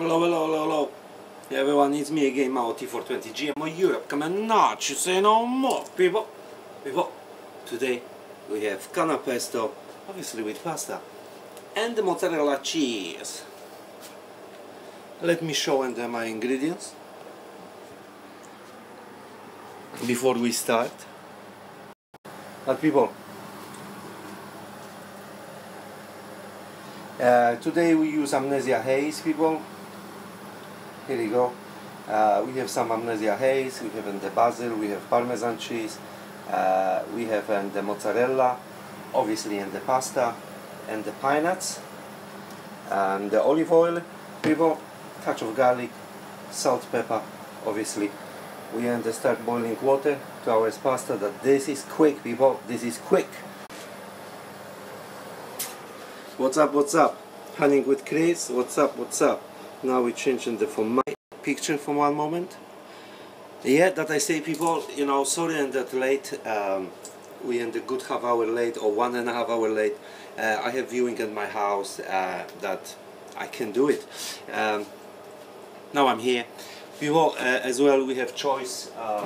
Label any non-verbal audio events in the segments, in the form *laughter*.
Hello, hello, hello, hello. Everyone, it's me again, Mao T420 GMO Europe. Come on, not you say no more, people. People, today we have canna pesto, obviously with pasta, and the mozzarella cheese. Let me show and my ingredients before we start. But people, uh, today we use amnesia haze, people. Here we go. Uh, we have some amnesia haze, we have in the basil, we have parmesan cheese, uh, we have in the mozzarella, obviously in the pasta, and the pine nuts, and the olive oil, people, touch of garlic, salt, pepper, obviously. We and start boiling water to our pasta that this is quick, people, this is quick. What's up, what's up? Hunting with Chris, what's up, what's up? Now we're changing the picture for one moment. Yeah, that I say people, you know, sorry and that late. Um, we end a good half hour late or one and a half hour late. Uh, I have viewing at my house uh, that I can do it. Um, now I'm here. People, uh, as well, we have choice. Uh,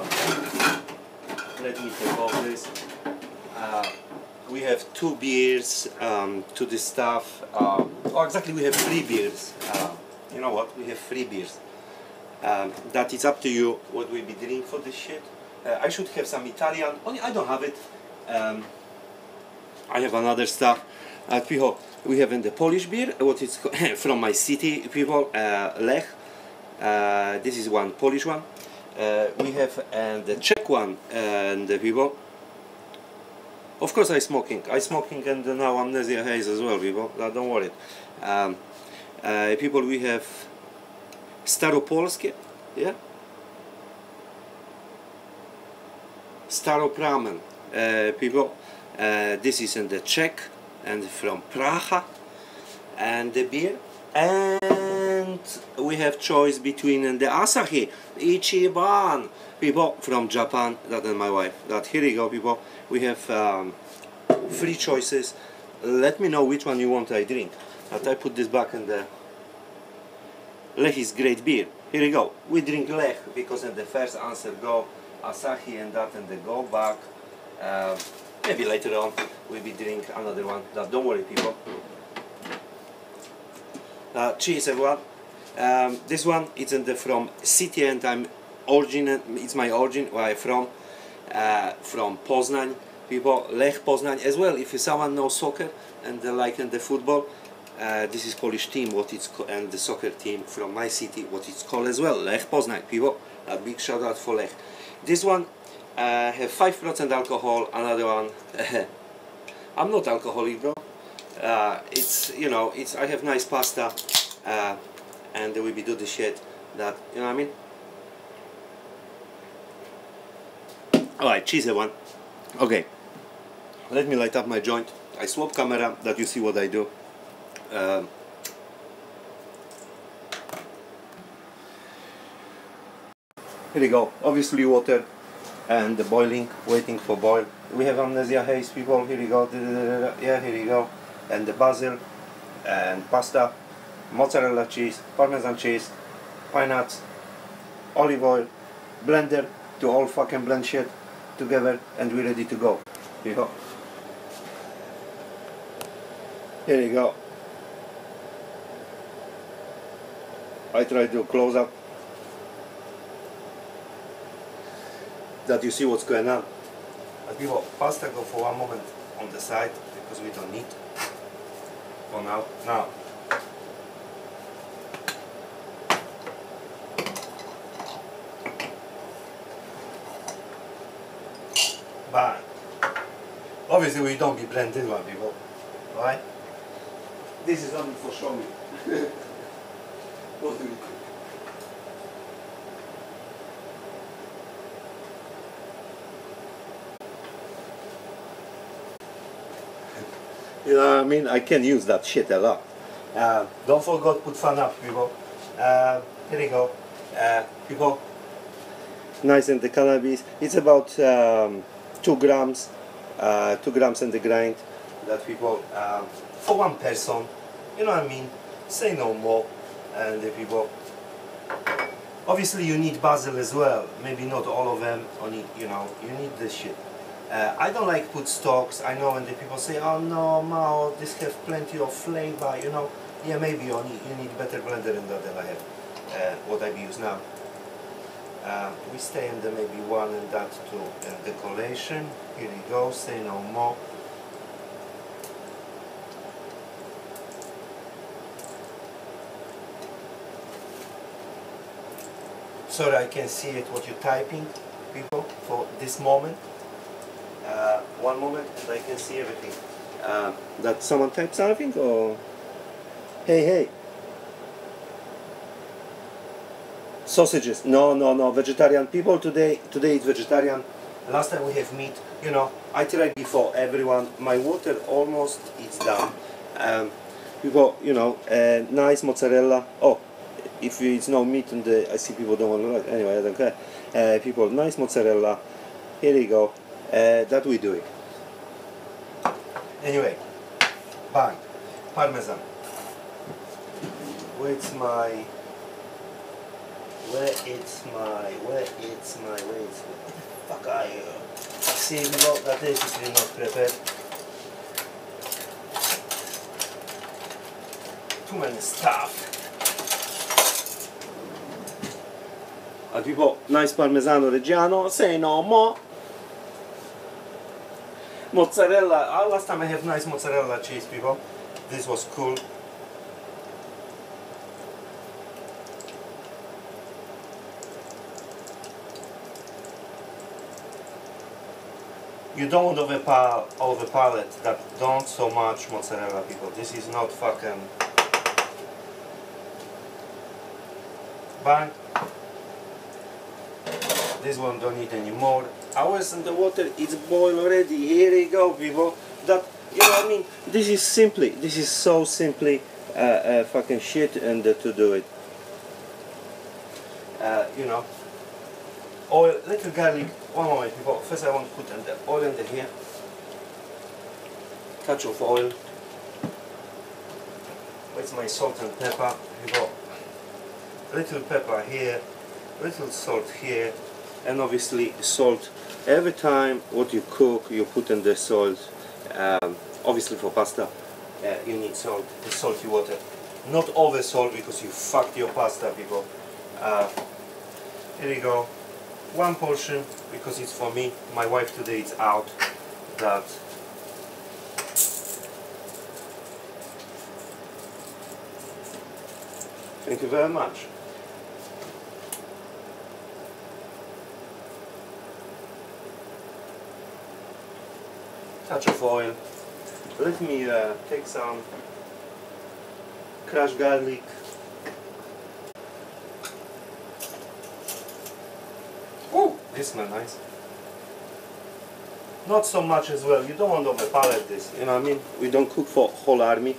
let me take off this. Uh, we have two beers um, to the staff Uh, or exactly, we have three beers. Uh, you know what? We have free beers. Um, that is up to you what we be drinking for this shit. Uh, I should have some Italian. Only I don't have it. Um, I have another stuff. Uh, people, we have in the Polish beer. What is *laughs* from my city? People, uh, Lech. Uh, this is one Polish one. Uh, we have and the Czech one and the people. Of course, I smoking. I smoking and now amnesia haze as well, people. Uh, don't worry. Um, uh, people, we have Staropolskie, yeah? Staropramen, uh, people. Uh, this is in the Czech and from Praha and the beer. And we have choice between and the Asahi, Ichiban, people from Japan, that and my wife. That here you go, people. We have um, three choices. Let me know which one you want I drink. But I put this back in the Lech is great beer. Here we go. We drink Lech because in the first answer go Asahi and that and the go back. Uh, maybe later on we will drink another one. That don't worry people. Uh, cheers everyone. Um, this one it's in the from city and I'm origin. It's my origin where I'm from. Uh, from Poznań. People Lech Poznań as well. If someone knows soccer and uh, like in the football, uh, this is Polish team, what it's and the soccer team from my city, what it's called as well, Lech Poznań. People, a big shout out for Lech. This one uh, have five percent alcohol. Another one, *laughs* I'm not alcoholic, bro. Uh, it's you know, it's I have nice pasta, uh, and we be do the shit that you know what I mean. Alright, cheese one. Okay, let me light up my joint. I swap camera that you see what I do. Um, here we go. Obviously water and the boiling, waiting for boil. We have amnesia haze people. Here we go. Yeah, here we go. And the basil and pasta, mozzarella cheese, parmesan cheese, pine nuts, olive oil, blender to all fucking blend shit together, and we're ready to go. Here you go. Here you go. I try to close up that you see what's going on. But people, pasta go for one moment on the side because we don't need for now. Now, but obviously we don't be blended one people, right? This is only for show *laughs* me. What do you know what I mean? I can use that shit a lot. Uh, don't forget put fun up, people. Uh, here we go. Uh, people, nice and the cannabis. It's about um, two grams, uh, two grams in the grind. That people um, for one person. You know what I mean? Say no more. And the people obviously you need basil as well. Maybe not all of them only you know you need this shit. Uh, I don't like put stocks I know when the people say oh no Mao this have plenty of flavor you know. Yeah maybe you need, you need better blender than that than I have uh, what I use now. Uh, we stay in the maybe one and that to uh, collation, here we go say no more sorry I can see it what you're typing people for this moment. Uh, one moment and I can see everything. Uh, that someone typed something or? Hey hey. Sausages. No no no vegetarian people today today it's vegetarian. Last time we have meat you know I tried before everyone my water almost is done. Um, got you know uh, nice mozzarella. Oh if it's no meat and the, I see people don't want to like anyway I don't care. Uh, people nice mozzarella. Here you go. Uh, that we do it. Anyway bang. Parmesan. Where's my where it's my where it's my where it's the fuck are you see we got that basically not prepared. Too many stuff a tipo nice parmesano reggiano? Say no more mozzarella oh, last time I have nice mozzarella cheese people. This was cool. You don't overpower overpower it that don't so much mozzarella people. This is not fucking bang this one don't need any more. Hours in the water it's boiled already. Here you go people. That you know I mean? This is simply this is so simply uh, uh, fucking shit and uh, to do it. Uh, you know. Oil little garlic. One moment people. First I want to put in the oil in the here. Touch of oil. With my salt and pepper people. Little pepper here. Little salt here and obviously salt. Every time what you cook you put in the salt um, obviously for pasta uh, you need salt salty water. Not over salt because you fucked your pasta people. Uh, here you go. One portion because it's for me my wife today is out that thank you very much touch of oil. Let me uh, take some crushed garlic. Oh, this smells nice. Not so much as well. You don't want to overpower this. You know what I mean? We don't cook for whole army.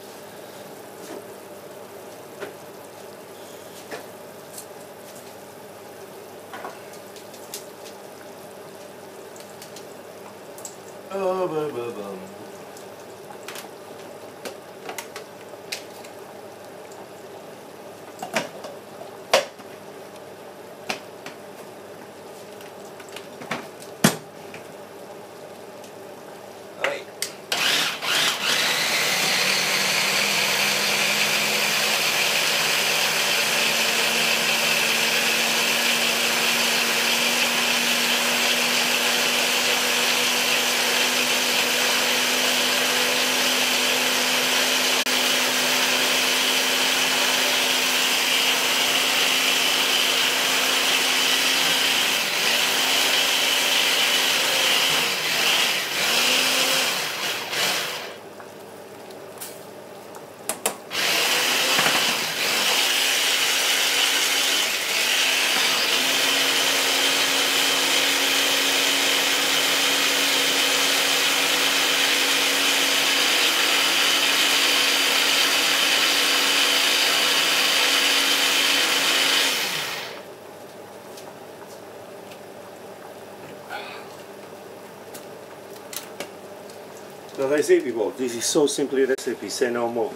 Say this is so simply recipe, say no more.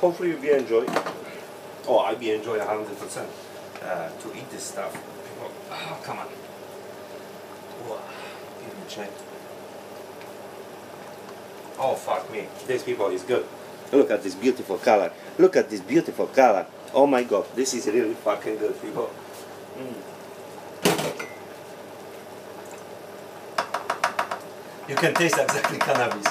Hopefully you'll be enjoy. Oh, I'll be enjoy hundred percent uh, to eat this stuff. Oh, come on. Give me check. Oh fuck me, this people is good. Look at this beautiful color. Look at this beautiful color. Oh my god, this is really fucking good, people. Mm. You can taste exactly cannabis.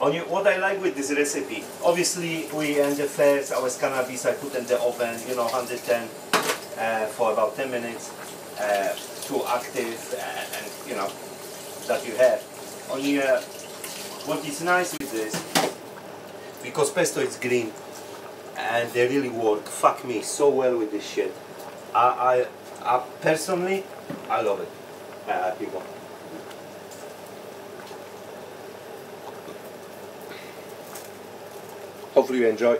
What I like with this recipe, obviously we and the first our cannabis I put in the oven, you know, 110 uh, for about 10 minutes, uh, too active and, and, you know that you have. Only uh, what is nice with this, because pesto is green and they really work. Fuck me so well with this shit. I, I, I personally, I love it. Uh, people. Hopefully you enjoy.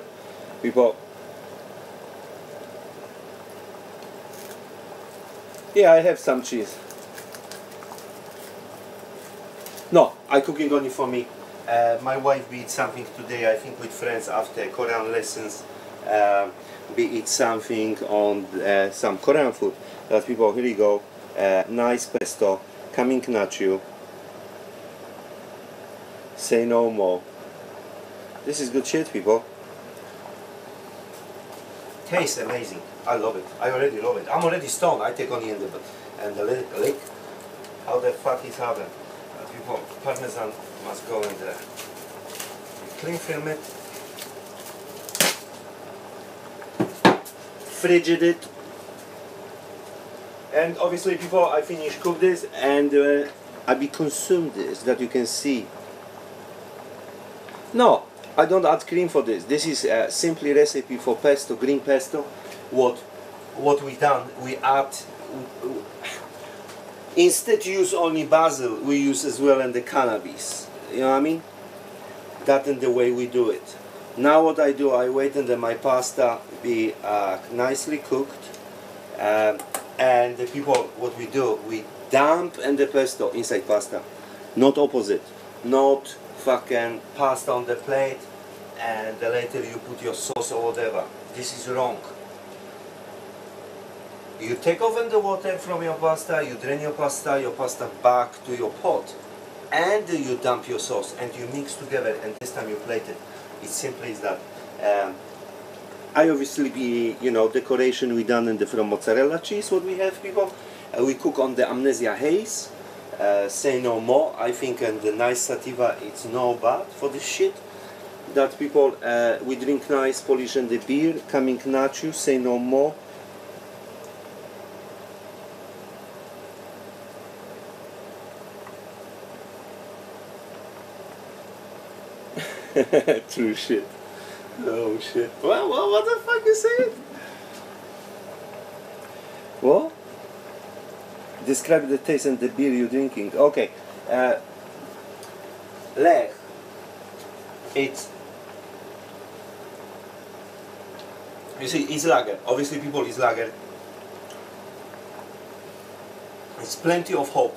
People. Yeah, I have some cheese. No, I cooking only for me. Uh, my wife be eat something today, I think with friends after Korean lessons. Uh, we eat something on uh, some Korean food. That people, here you go. Uh, nice pesto, coming at you. Say no more. This is good shit, people. Tastes amazing. I love it. I already love it. I'm already stoned. I take only in the and the lick. How the fuck is happening? Uh, people, parmesan must go in there. Clean film it. Frigid it. And obviously before I finish cook this and uh, I be consume this that you can see. No, I don't add cream for this. This is a simply recipe for pesto, green pesto. What what we done, we add instead use only basil, we use as well and the cannabis. You know what I mean? That in the way we do it. Now what I do, I wait until my pasta be uh, nicely cooked. Um, and the people, what we do, we dump in the pesto inside pasta. Not opposite. Not fucking pasta on the plate and later you put your sauce or whatever. This is wrong. You take off the water from your pasta, you drain your pasta, your pasta back to your pot and you dump your sauce and you mix together and this time you plate it. It's simply as that. Um, I obviously be, you know, decoration we done in the from mozzarella cheese what we have people. Uh, we cook on the amnesia haze. Uh, say no more. I think and the nice sativa it's no bad for this shit. That people uh, we drink nice Polish and the beer coming nacho. Say no more. *laughs* True shit. Oh shit. Well, well, what the fuck you saying? What? Describe the taste and the beer you're drinking. Okay. Uh, Lech. It's. You see, it's lager. Obviously, people is lager. It's plenty of hope.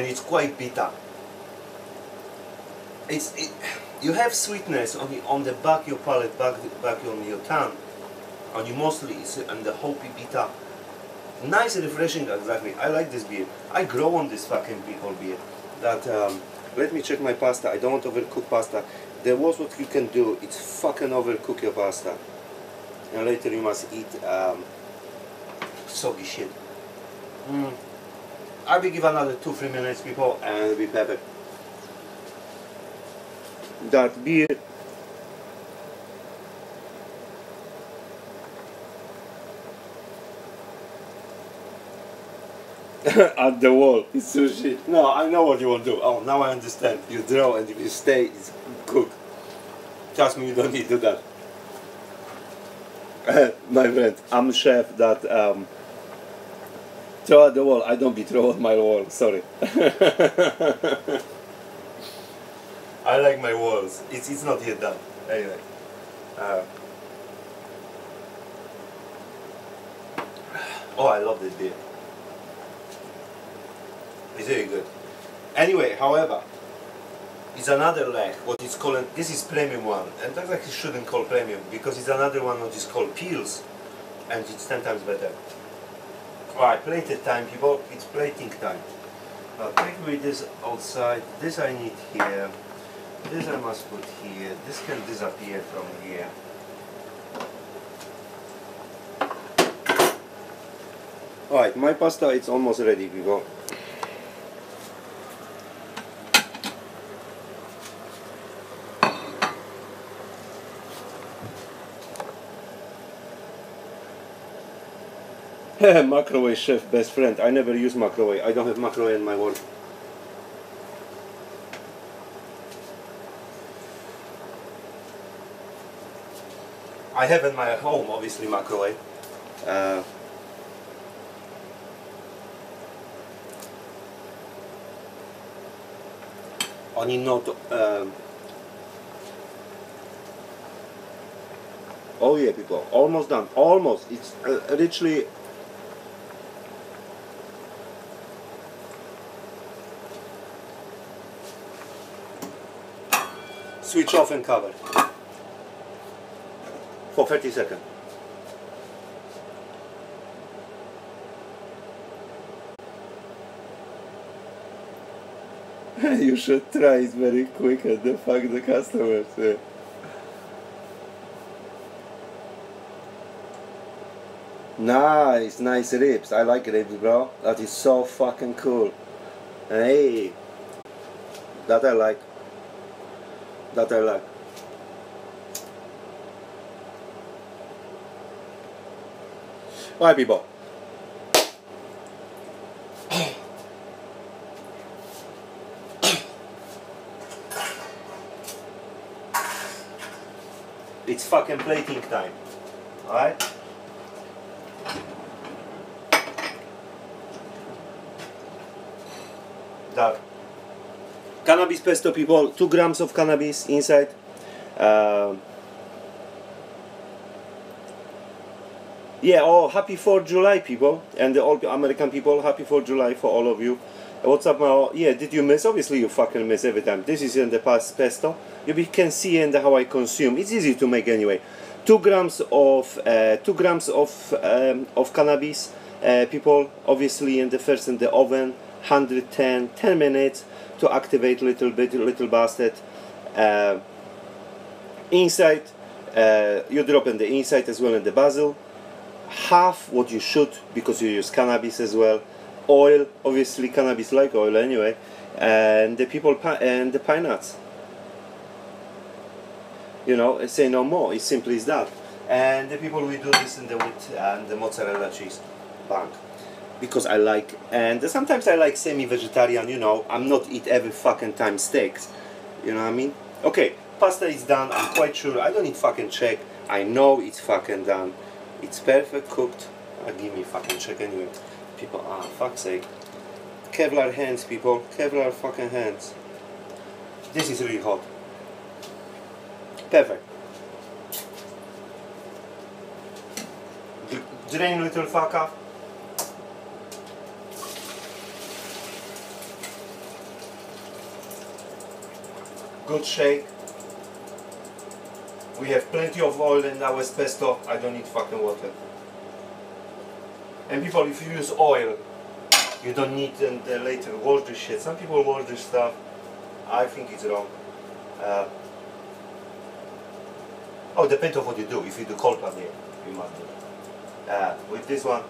And it's quite bitter. It's it, you have sweetness on the on the back of your palate, back back on your tongue, and you mostly and the hoppy bitter. Nice and refreshing, exactly. I like this beer. I grow on this fucking pickle beer. That um, let me check my pasta. I don't want to overcook pasta. There was what you can do. It's fucking overcook your pasta, and later you must eat um, soggy shit. Mm. I will give another two, three minutes people and it'll be perfect. That beer *laughs* at the wall. It's sushi. No, I know what you want to do. Oh, now I understand. You draw and if you stay, it's cook. Trust me, you don't need to do that. *laughs* My friend, I'm chef that um, throw at the wall. I don't be throw at my wall. Sorry. I like my walls. It's it's not yet done. Anyway. Uh, oh, I love this beer. It's very good. Anyway, however, it's another Lech, what is called, this is premium one, and that actually shouldn't call premium, because it's another one which is called Pils, and it's 10 times better. Alright, plated time people, it's plating time. I'll take with this outside, this I need here, this I must put here, this can disappear from here. Alright, my pasta it's almost ready people. *laughs* microwave chef best friend. I never use microwave. I don't have microwave in my work. I have in my home obviously microwave. Uh, only not um, oh yeah people almost done almost it's uh, literally switch off and cover for 30 seconds. *laughs* you should try it very quick and the fuck the customers. Yeah. Nice, nice ribs. I like ribs, bro. That is so fucking cool. Hey, that I like that I like. Alright people. it's fucking plating time. Alright? Done cannabis pesto people. 2 grams of cannabis inside. Uh, yeah oh happy 4th July people. And the all American people happy 4th July for all of you. What's up now yeah did you miss? Obviously you fucking miss every time. This is in the past pesto. You can see and how I consume. It's easy to make anyway. 2 grams of uh, 2 grams of um, of cannabis uh, people. Obviously in the first in the oven 110 10 minutes to activate little bit little bastard uh, inside uh, you drop in the inside as well in the basil. Half what you should because you use cannabis as well. Oil obviously cannabis like oil anyway and the people and the pine nuts. You know say no more it's simply as that. And the people we do this in the with and the mozzarella cheese bank because I like and sometimes I like semi-vegetarian you know I'm not eat every fucking time steaks you know what I mean? Okay pasta is done I'm quite sure I don't need fucking check I know it's fucking done it's perfect cooked uh, give me fucking check anyway people ah fuck's sake Kevlar hands people Kevlar fucking hands this is really hot perfect. Drain little fucker good shake. We have plenty of oil in our pesto. I don't need fucking water. And people, if you use oil, you don't need and uh, later wash the shit. Some people wash this stuff. I think it's wrong. Uh, oh, depends on what you do. If you do cold paneer, you must do. Uh, with this one,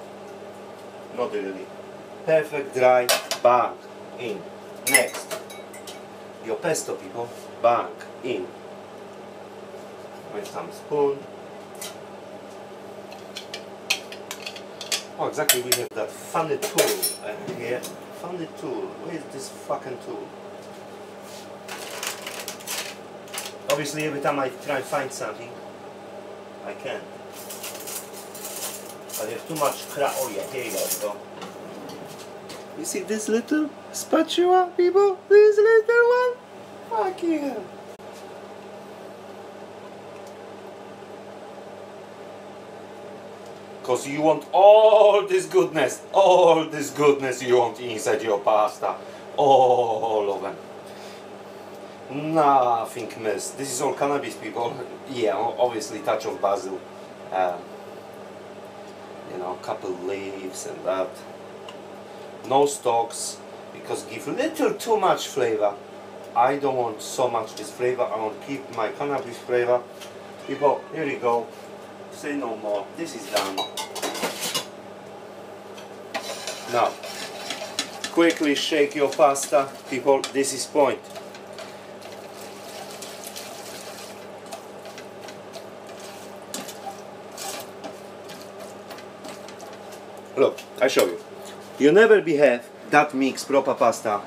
not really. Perfect dry bang in. Next, your pesto, people back in with some spoon. Oh, exactly, we have that funny tool here. Funny tool. Where is this fucking tool? Obviously, every time I try and find something, I can't. But there's too much crap. Oh yeah, here you go. You see this little spatula, people? This little one? Fuck you. because you want all this goodness, all this goodness you want inside your pasta, all of them. Nothing missed. This is all cannabis, people. *laughs* Yeah, obviously touch of basil, um, you know, couple leaves and that. No stalks because give little too much flavor. I don't want so much this flavor. I want to keep my cannabis flavor. People, here we go. Say no more. This is done. Now, quickly shake your pasta. People, this is point. Look, I show you. You never behave that mix proper pasta.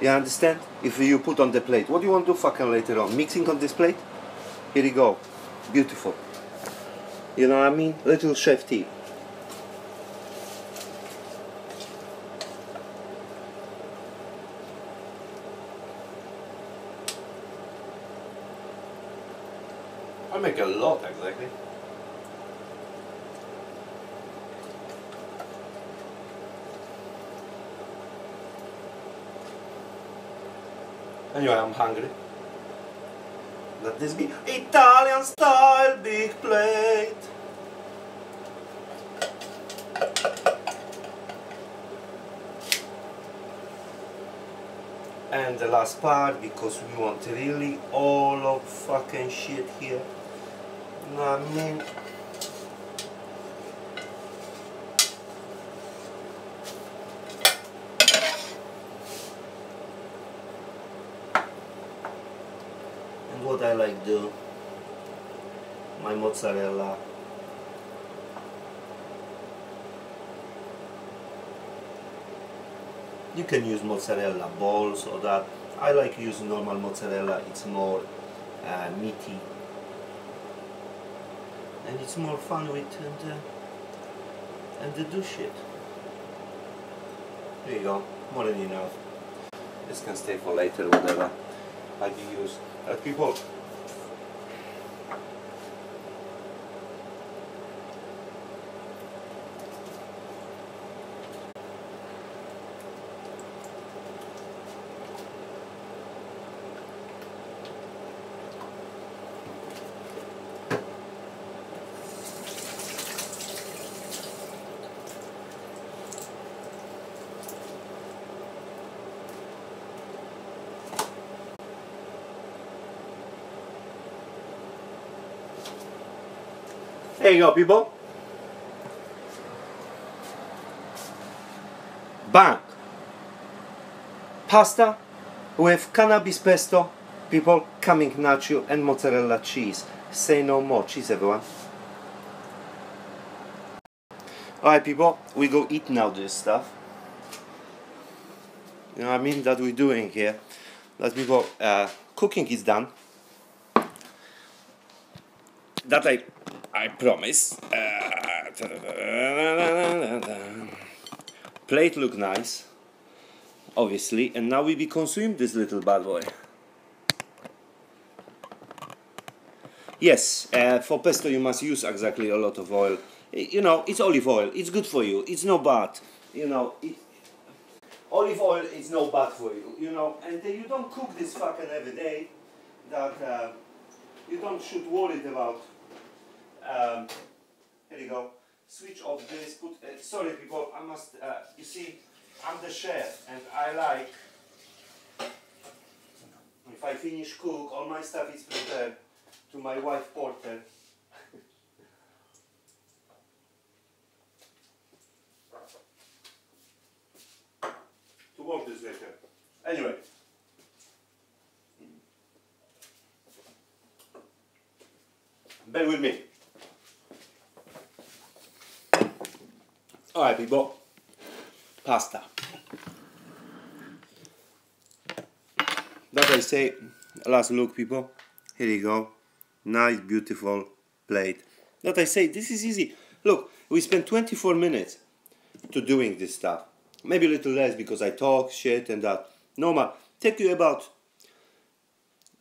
You understand? If you put on the plate. What do you want to do fucking later on? Mixing on this plate? Here you go. Beautiful. You know what I mean? Little chef tip. I make a lot exactly. Anyway, I'm hungry. Let this be Italian style big plate. And the last part, because we want really all of fucking shit here. You know what I mean? and what I like do. My mozzarella. You can use mozzarella balls or that. I like using normal mozzarella. It's more uh, meaty. And it's more fun with and uh, and the do shit. There you go. More than enough. This can stay for later whatever. I do use uh, people There you go, people. Bang! Pasta with cannabis pesto, people coming nacho and mozzarella cheese. Say no more. Cheese, everyone. Alright, people, we go eat now this stuff. You know what I mean? That we're doing here. That people, uh, cooking is done. That I I promise. Uh, plate look nice, obviously, and now we be consume this little bad boy. Yes, uh, for pesto you must use exactly a lot of oil. You know, it's olive oil. It's good for you. It's no bad. You know, it, olive oil is no bad for you. You know, and you don't cook this fucking every day. That uh, you don't should worry about um, here you go. Switch off this. Put. Uh, sorry, people. I must. Uh, you see, I'm the chef, and I like. If I finish cook, all my stuff is prepared to my wife Porter. *laughs* to work this later. Anyway. Bear with me. Alright people, pasta. That I say, last look people, here you go, nice beautiful plate. That I say, this is easy. Look, we spent 24 minutes to doing this stuff. Maybe a little less because I talk shit and that. Normal, take you about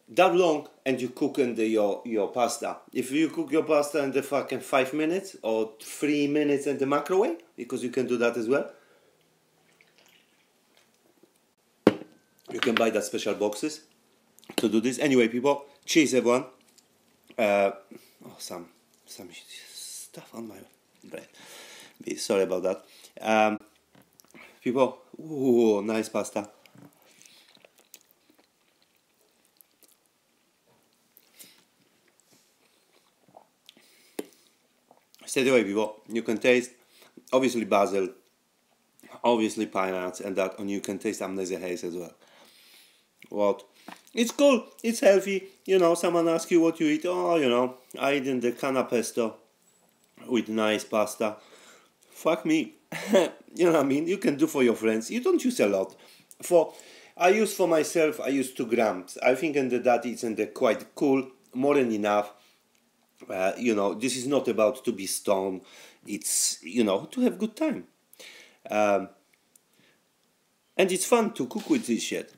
that long and you cook in the, your your pasta. If you cook your pasta in the fucking five minutes or three minutes in the microwave, because you can do that as well. You can buy that special boxes to do this. Anyway, people, cheers everyone. Uh, oh, some some stuff on my bread. Sorry about that. Um, people, ooh, nice pasta. Straight away, you can taste obviously basil, obviously pine nuts, and that, and you can taste amnesia haze as well. What? It's cool. It's healthy. You know, someone asks you what you eat. Oh, you know, I eat in the canna pesto with nice pasta. Fuck me. *laughs* you know what I mean? You can do for your friends. You don't use a lot. For I use for myself. I use two grams. I think in the that it's in the quite cool. More than enough. Uh, you know, this is not about to be stoned. It's you know to have good time. Um, and it's fun to cook with this shit.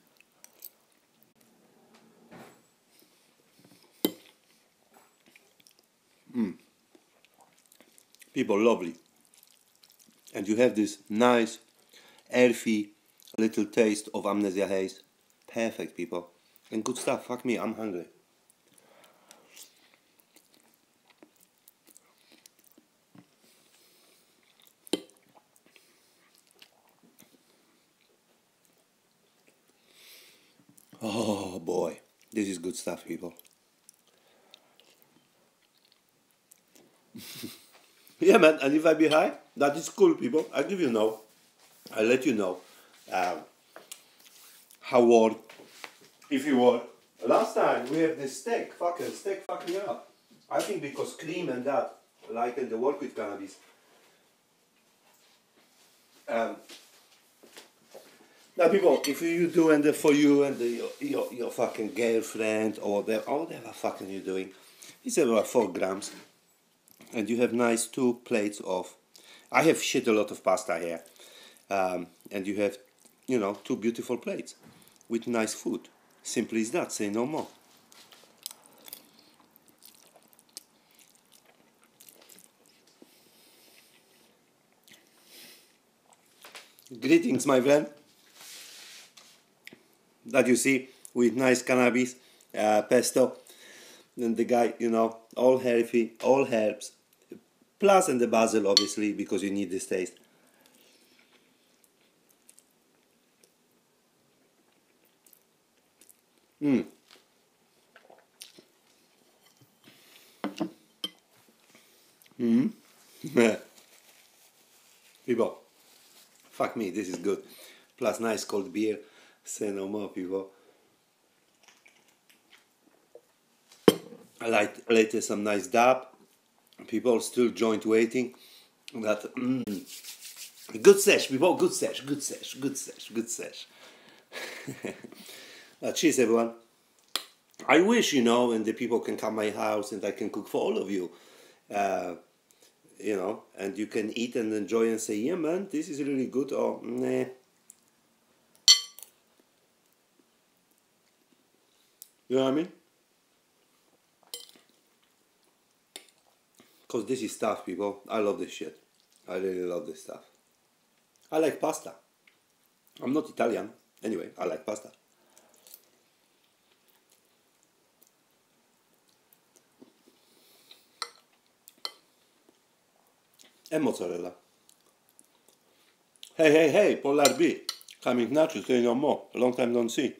Mm. People, lovely. And you have this nice, earthy little taste of amnesia haze. Perfect, people. And good stuff. Fuck me, I'm hungry. Oh boy, this is good stuff, people. *laughs* yeah, man. And if I be high, that is cool, people. I give you know. I let you know um, how war. If you want. Last time we have the steak, fucking steak, fucking up. I think because cream and that, like in the work with cannabis. Um, now, people, if you do and for you and the, your, your, your fucking girlfriend or whatever, whatever fucking you're doing, it's about four grams. And you have nice two plates of I have shit a lot of pasta here. Um, and you have you know two beautiful plates with nice food. Simply as that say no more. Greetings my friend that you see with nice cannabis uh, pesto and the guy you know all healthy all herbs plus and the basil obviously because you need this taste mm. Mm. *laughs* people fuck me this is good plus nice cold beer say no more people I like later some nice dab people still joint waiting. That mm, good sesh, people, good sesh, good sesh, good sesh, good sesh. *laughs* uh, cheers, everyone. I wish you know, and the people can come my house and I can cook for all of you. Uh, you know, and you can eat and enjoy and say, yeah, man, this is really good, or nah. You know what I mean? Because this is stuff, people. I love this shit. I really love this stuff. I like pasta. I'm not Italian. Anyway, I like pasta. And mozzarella. Hey, hey, hey, Polar B. Coming natural, say no more. Long time don't see.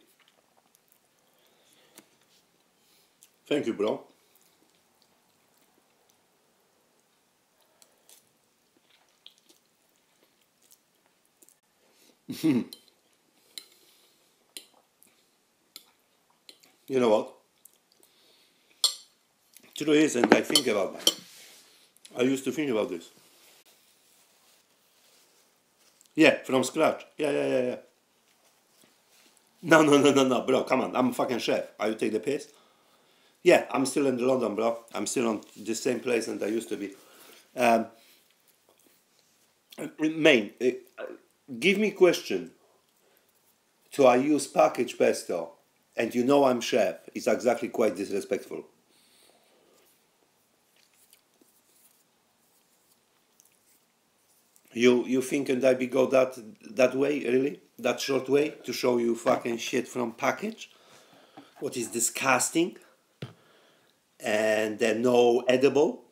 Thank you, bro. *laughs* you know what? True is, and I think about that. I used to think about this. Yeah, from scratch. Yeah, yeah, yeah, yeah. No, no, no, no, no, bro. Come on, I'm a fucking chef. Are you take the piss? Yeah, I'm still in London, bro. I'm still on the same place that I used to be. Um, Maine, give me question. So I use package pesto and you know I'm chef, it's exactly quite disrespectful. You you think and I be go that that way really that short way to show you fucking shit from package, what is disgusting, and then no edible,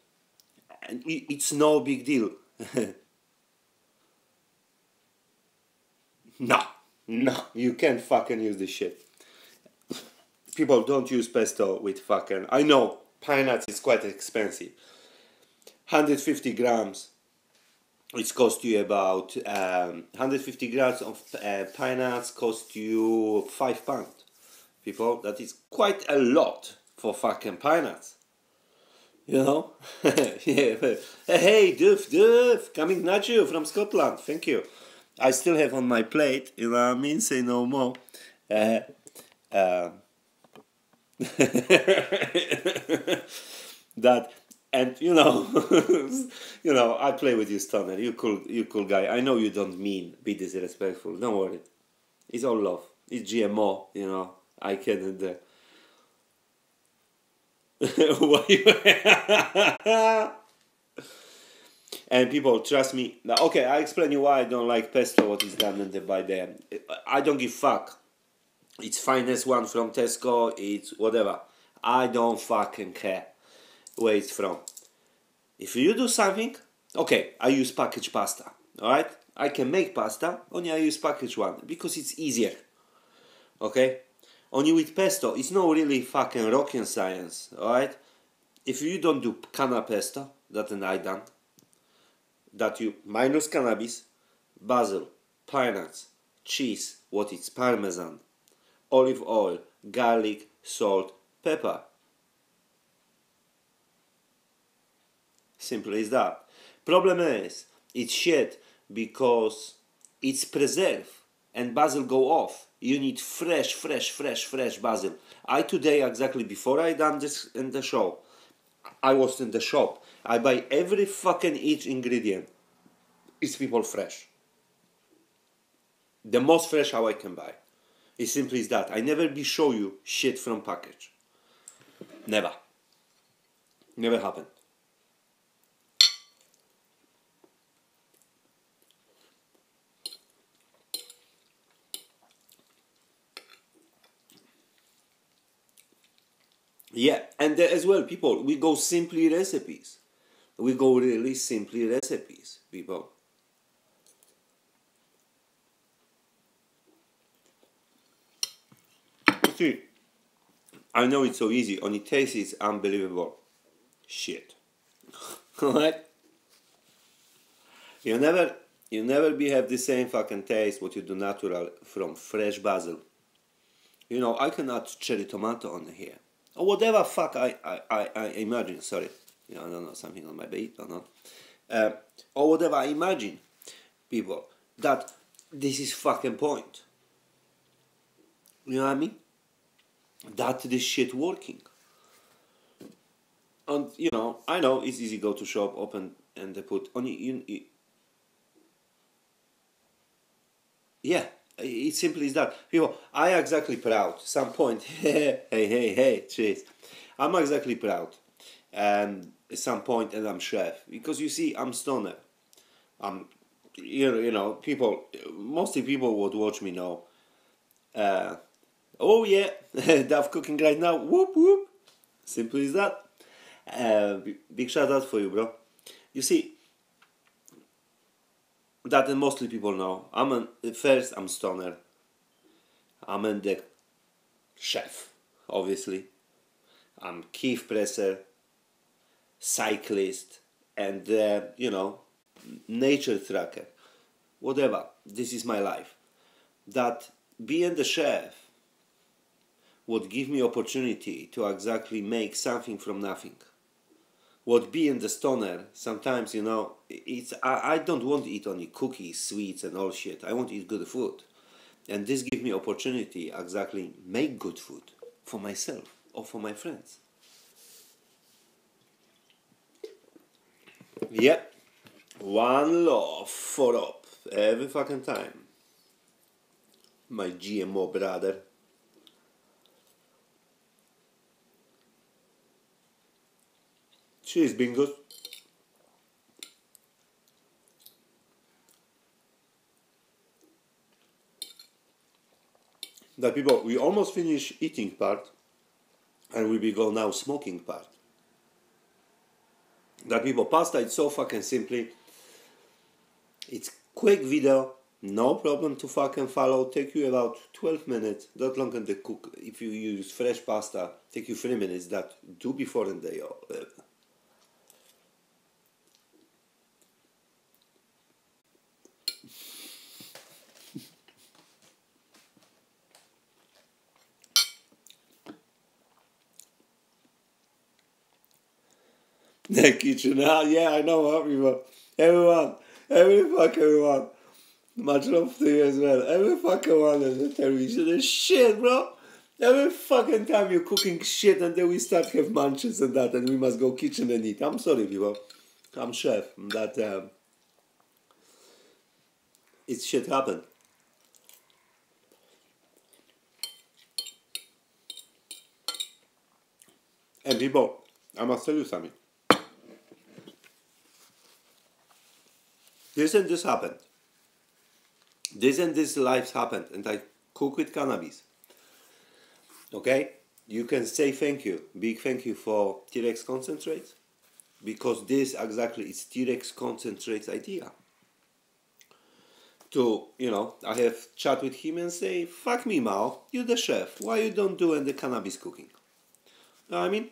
and it's no big deal. *laughs* no, no, you can't fucking use this shit. People don't use pesto with fucking. I know pine nuts is quite expensive. 150 grams It's cost you about um, 150 grams of uh, pine nuts cost you 5 pounds people that is quite a lot for fucking pine nuts you know *laughs* yeah hey doof doof coming at you from scotland thank you i still have on my plate you know what i mean say no more uh, uh, *laughs* that and you know, *laughs* you know, I play with you, Stoner. You cool, you cool guy. I know you don't mean be disrespectful. Don't worry. It's all love. It's GMO. You know, I can't. Uh, *laughs* *laughs* and people trust me. Okay, I explain you why I don't like pesto. What is done the, by them. I don't give fuck. It's finest one from Tesco. It's whatever. I don't fucking care where it's from. If you do something, okay, I use packaged pasta, alright? I can make pasta, only I use packaged one because it's easier. Okay? Only with pesto, it's not really fucking rocket science, alright? If you don't do canna pesto, that and I done, that you minus cannabis, basil, pine nuts, cheese, what it's parmesan, olive oil, garlic, salt, pepper, Simple as that. Problem is, it's shit because it's preserved and basil go off. You need fresh, fresh, fresh, fresh basil. I today, exactly before I done this in the show, I was in the shop. I buy every fucking each ingredient. It's people fresh. The most fresh how I can buy. It's simply is that. I never be show you shit from package. Never. Never happened. Yeah, and as well, people, we go simply recipes. We go really simply recipes, people. See, I know it's so easy, only taste is unbelievable. Shit. *laughs* what? You never you never be have the same fucking taste what you do natural from fresh basil. You know, I can add cherry tomato on here or whatever fuck I, I, I, I imagine, sorry, you know, I don't know, something on my beat or not, uh, or whatever I imagine, people, that this is fucking point. You know what I mean? That this shit working. And, you know, I know it's easy go to shop, open, and they put, only, you, you yeah, it simply is that. People, I exactly proud. Some point, *laughs* hey, hey, hey, cheers. I'm exactly proud. And at some point, and I'm chef because you see, I'm stoner. I'm, you know, you know, people, mostly people would watch me know. Uh, oh yeah, *laughs* Duff cooking right now. Whoop whoop. Simple as that. Uh, big shout out for you, bro. You see, that mostly people know. I'm an, first I'm stoner. I'm in the chef, obviously. I'm Keith presser, cyclist, and uh, you know, nature tracker. Whatever. This is my life. That being the chef would give me opportunity to exactly make something from nothing what being the stoner sometimes you know it's I, I don't want to eat only cookies sweets and all shit. I want to eat good food. And this gives me opportunity exactly make good food for myself or for my friends. Yep. One love for up every fucking time. My gmo brother Cheers, bingos. That people, we almost finish eating part, and we go now smoking part. That people, pasta it's so fucking simply. It's quick video, no problem to fucking follow. Take you about 12 minutes. That long can the cook. If you use fresh pasta, take you three minutes. That do before and day. The kitchen. Ah, yeah, I know everyone. Everyone. Every fuck everyone. Much love to you as well. Every fucking one on the television is shit, bro. Every fucking time you're cooking shit and then we start have munches and that and we must go kitchen and eat. I'm sorry, people. I'm chef. That um, it's shit happened. And people, I must tell you something. This and this happened. This and this lives happened, and I cook with cannabis. Okay, you can say thank you, big thank you for T-Rex concentrates, because this exactly is T-Rex concentrates idea. To you know, I have chat with him and say, "Fuck me, Mao, you're the chef. Why you don't do the cannabis cooking?" I mean,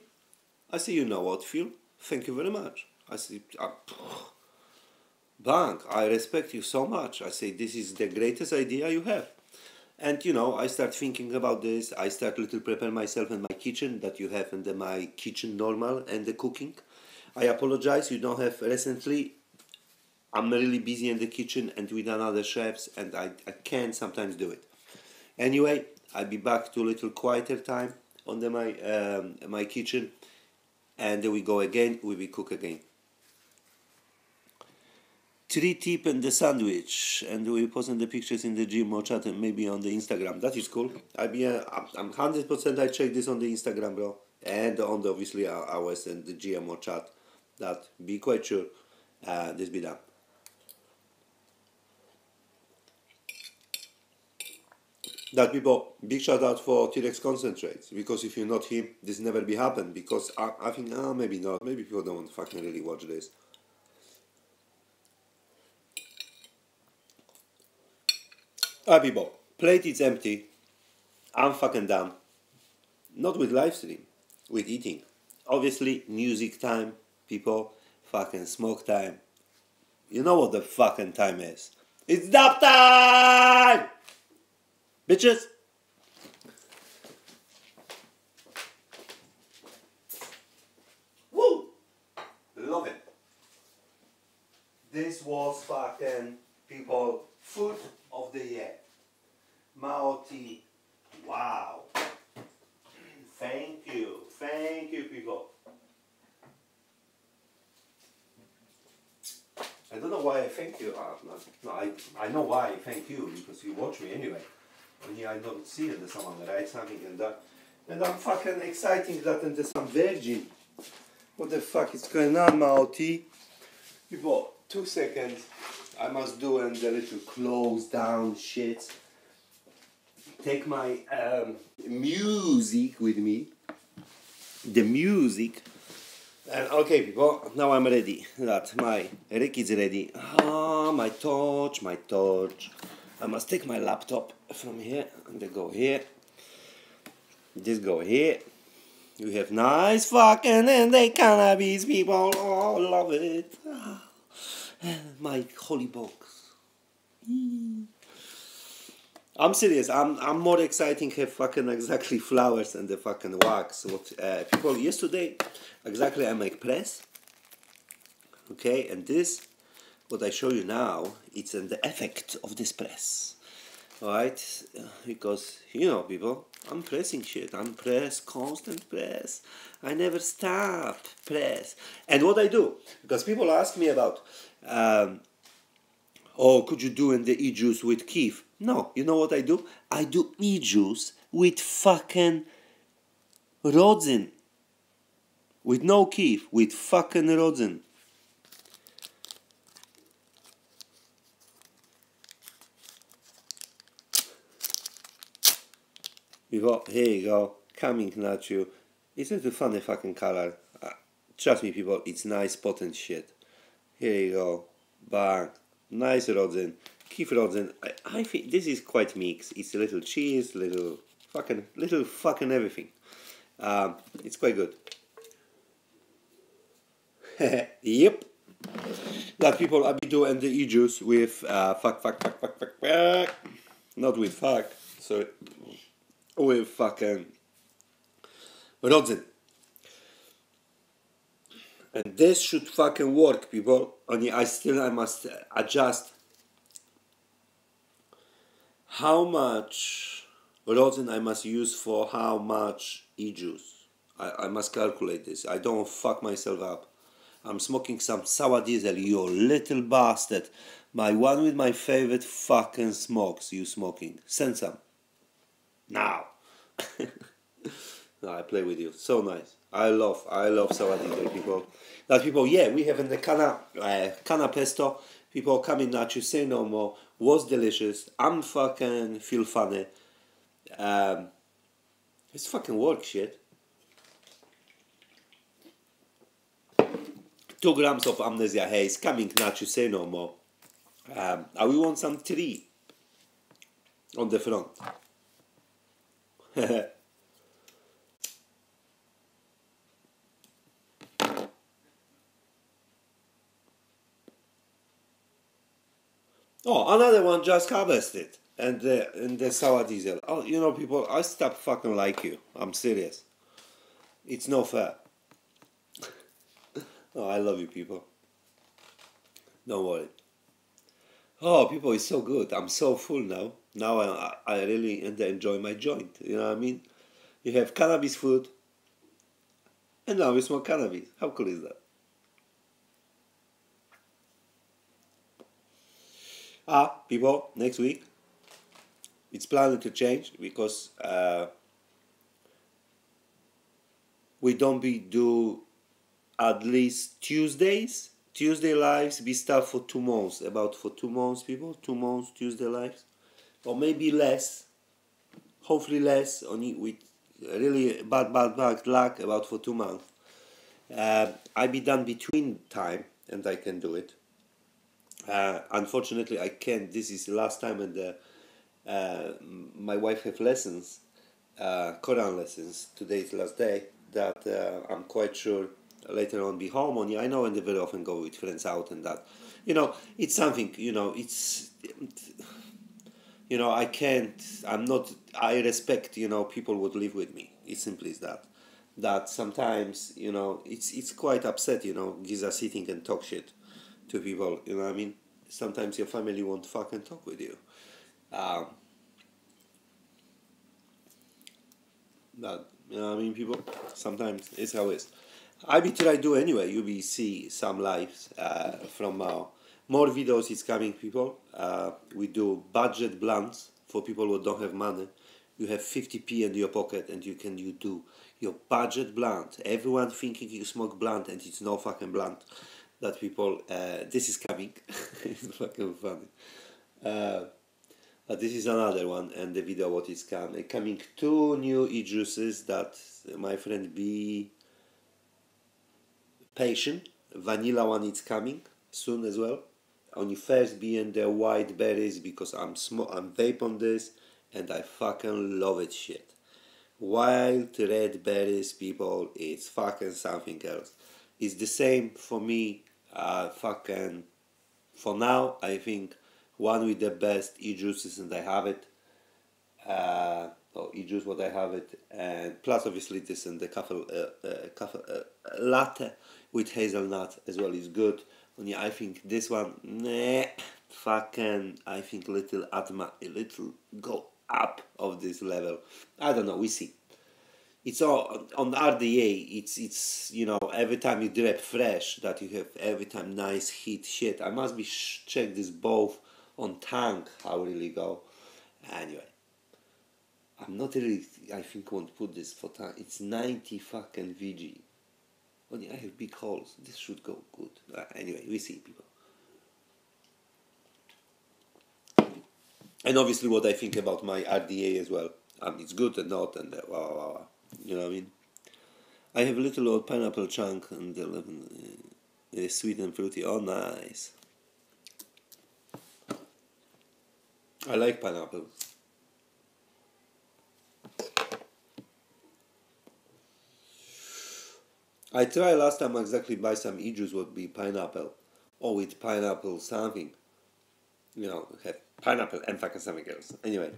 I say, "You know what, Phil? Thank you very much." I say, "Bang! I respect you so much." I say, "This is the greatest idea you have." And you know, I start thinking about this. I start little prepare myself in my kitchen that you have in the my kitchen normal and the cooking. I apologize, you don't have recently. I'm really busy in the kitchen and with another chefs, and I, I can't sometimes do it. Anyway, I'll be back to a little quieter time on the my um, my kitchen, and we go again. We will cook again three tip and the sandwich. And we posting the pictures in the GMO chat and maybe on the instagram. That is cool. I be uh, i'm 100% i check this on the instagram bro. And on the obviously ours and the gmo chat. That be quite sure uh, this be done. That people big shout out for T-Rex concentrates. Because if you're not him this never be happen because I, I think ah maybe not. Maybe people don't fucking really watch this People, plate is empty. I'm fucking done. Not with live stream, with eating. Obviously, music time, people, fucking smoke time. You know what the fucking time is. It's dub time! Bitches! Woo! Love it. This was fucking people food of the year. Mao T. Wow. Thank you. Thank you, people. I don't know why I thank you. Uh, no, no, I, I know why I thank you because you watch me anyway. When I don't see it, someone writes something and that. And I'm fucking exciting that and there's some virgin. What the fuck is going on, Mao T? People, two seconds. I must do and the little close down shit. Take my um, music with me. The music. And okay, people, now I'm ready. That my Rick is ready. Ah, my torch, my torch. I must take my laptop from here and they go here. Just go here. You have nice fucking and they cannabis people. Oh, love it. *sighs* My holy box. I'm serious. I'm I'm more exciting have fucking exactly flowers and the fucking wax. What uh, people yesterday exactly I make press. Okay, and this what I show you now it's in the effect of this press. Alright? Because you know people, I'm pressing shit. I'm press, constant press. I never stop press. And what I do, because people ask me about um, oh, could you do in the e-juice with Keef? No, you know what I do? I do e-juice with fucking rosin. with no keef, with fucking rosin. Before, here you go, coming at you. Isn't it a funny fucking color? Uh, trust me, people, it's nice, potent shit. Here you go, bang, nice rosin, keef rosin. I, I think this is quite mixed. It's a little cheese, little fucking, little fucking everything. Um, it's quite good. *laughs* yep. That people I be doing the e-juice with uh, fuck, fuck, fuck, fuck, fuck, fuck. Not with fuck, sorry. With fucking rosin. And this should fucking work, people. Only I still I must adjust how much rosin I must use for how much e-juice. I, I must calculate this. I don't fuck myself up. I'm smoking some sour diesel, you little bastard. My one with my favorite fucking smokes, you smoking. Send some. Now. no, *laughs* I play with you. So nice. I love, I love diesel, people. That people, yeah, we have in the cana, uh, cana pesto. People coming at you, say no more. Was delicious. I'm fucking feel funny. Um, it's fucking work shit. Two grams of amnesia haze coming not you say no more. Um, and we want some tree on the front. *laughs* oh, another one just harvested and the and the sour diesel. Oh, you know, people, I stop fucking like you. I'm serious. It's no fair. *laughs* oh, I love you, people. Don't worry. Oh, people, it's so good. I'm so full now. Now I, I really enjoy my joint. You know what I mean? You have cannabis food, and now you smoke cannabis. How cool is that? Ah, people, next week it's planning to change because uh, we don't be do at least Tuesdays. Tuesday lives be start for two months, about for two months, people, two months Tuesday lives, or maybe less. Hopefully less. Only with really bad, bad, bad luck, about for two months. Uh, I be done between time, and I can do it. Uh, unfortunately, I can't. This is the last time, and uh, my wife have lessons, uh, Quran lessons. Today's last day. That uh, I'm quite sure later on be home. Only I know, and they very often go with friends out, and that, you know, it's something. You know, it's. You know, I can't. I'm not. I respect. You know, people would live with me. It's simply is that. That sometimes, you know, it's it's quite upset. You know, Giza sitting and talk shit to people. You know I mean? Sometimes your family won't fucking talk with you um, that you know, I mean, people sometimes it's how it is. I be try do anyway. You be see some lives uh, from uh, more videos. Is coming, people. Uh, we do budget blunts for people who don't have money. You have 50p in your pocket and you can you do your budget blunt. Everyone thinking you smoke blunt and it's no fucking blunt. That people, uh, this is coming. *laughs* it's fucking funny. Uh, uh, this is another one and the video what is coming. Coming two new e-juices that my friend be patient. Vanilla one is coming soon as well. Only first being the white berries because I'm sm- I'm vape on this and I fucking love it shit. Wild red berries people it's fucking something else. It's the same for me uh, fucking for now. I think one with the best e-juices and I have it uh, oh, e-juice what I have it and plus obviously this and the coffee, uh, uh, coffee uh, latte with hazelnut as well is good. Only I think this one nah fucking I think little atma a little go up of this level. I don't know we see it's all on RDA. It's it's you know every time you drip fresh that you have every time nice heat shit. I must be sh- check this both on tank how really go. Anyway, I'm not really. I think won't put this for tank. It's 90 fucking VG. Only I have big holes. This should go good. Uh, anyway, we see people. And obviously, what I think about my RDA as well. Um, it's good and not, and uh, wow, wow, wow. You know what I mean? I have a little old pineapple chunk and uh, uh, sweet and fruity. Oh, nice. I like pineapple. I tried last time exactly buy some e-juice would be pineapple or with pineapple something. You know, have pineapple and fucking something else. Anyway,